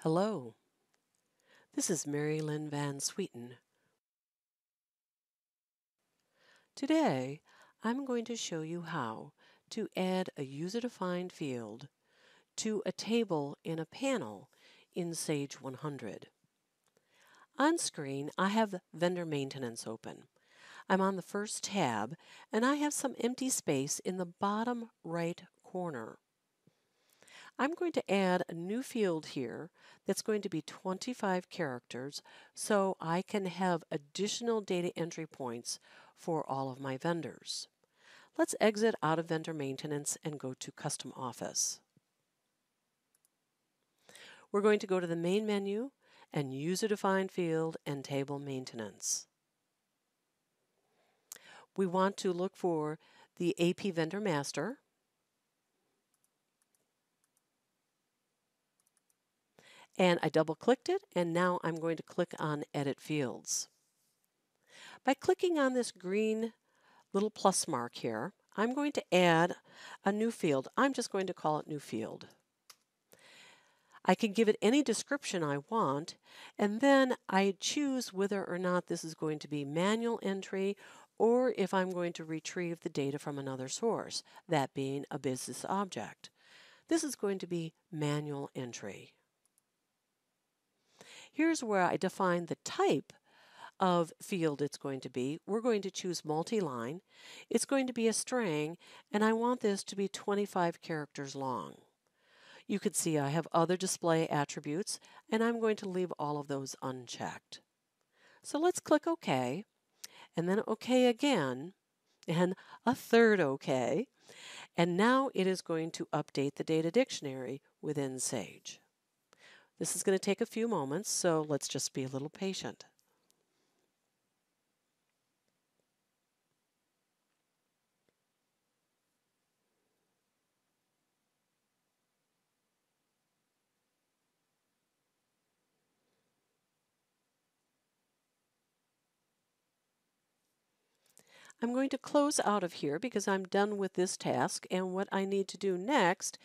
Hello, this is Mary Lynn Van Sweeten. Today, I'm going to show you how to add a user-defined field to a table in a panel in Sage 100. On screen, I have Vendor Maintenance open. I'm on the first tab, and I have some empty space in the bottom right corner. I'm going to add a new field here that's going to be 25 characters so I can have additional data entry points for all of my vendors. Let's exit out of vendor maintenance and go to custom office. We're going to go to the main menu and user defined field and table maintenance. We want to look for the AP vendor master and I double clicked it and now I'm going to click on edit fields. By clicking on this green little plus mark here I'm going to add a new field. I'm just going to call it new field. I can give it any description I want and then I choose whether or not this is going to be manual entry or if I'm going to retrieve the data from another source, that being a business object. This is going to be manual entry. Here's where I define the type of field it's going to be. We're going to choose multi-line. It's going to be a string, and I want this to be 25 characters long. You can see I have other display attributes, and I'm going to leave all of those unchecked. So let's click OK, and then OK again, and a third OK, and now it is going to update the data dictionary within Sage. This is going to take a few moments, so let's just be a little patient. I'm going to close out of here because I'm done with this task and what I need to do next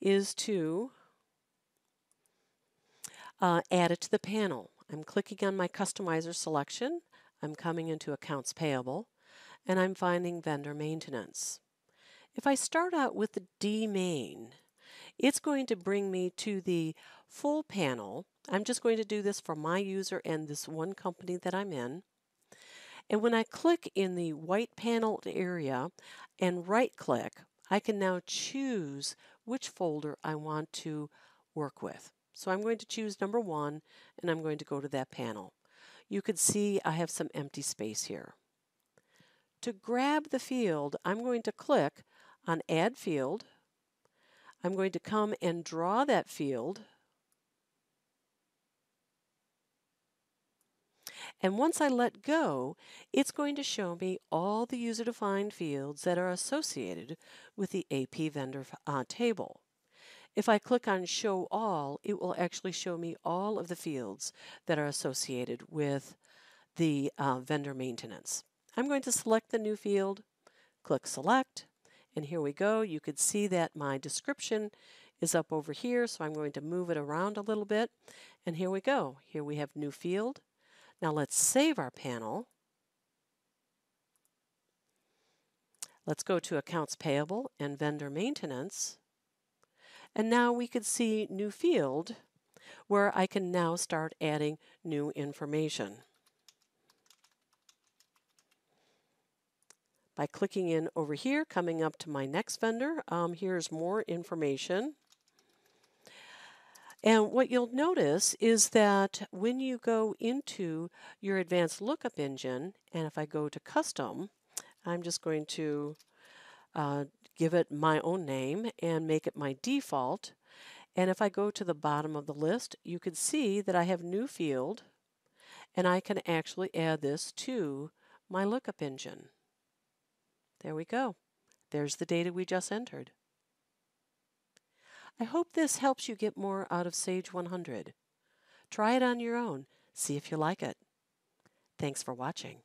is to uh, add it to the panel. I'm clicking on my customizer selection. I'm coming into accounts payable and I'm finding vendor maintenance. If I start out with the dMain, it's going to bring me to the full panel. I'm just going to do this for my user and this one company that I'm in. And when I click in the white paneled area and right click, I can now choose which folder I want to work with. So I'm going to choose number one and I'm going to go to that panel. You can see I have some empty space here. To grab the field, I'm going to click on Add Field. I'm going to come and draw that field. And once I let go, it's going to show me all the user-defined fields that are associated with the AP vendor uh, table. If I click on Show All, it will actually show me all of the fields that are associated with the uh, vendor maintenance. I'm going to select the new field, click Select, and here we go. You could see that my description is up over here, so I'm going to move it around a little bit. And here we go. Here we have new field. Now let's save our panel. Let's go to Accounts Payable and Vendor Maintenance. And now we could see new field where I can now start adding new information. By clicking in over here, coming up to my next vendor, um, here's more information. And what you'll notice is that when you go into your advanced lookup engine, and if I go to custom, I'm just going to uh, give it my own name and make it my default. And if I go to the bottom of the list, you can see that I have new field and I can actually add this to my lookup engine. There we go. There's the data we just entered. I hope this helps you get more out of Sage 100. Try it on your own. See if you like it. Thanks for watching.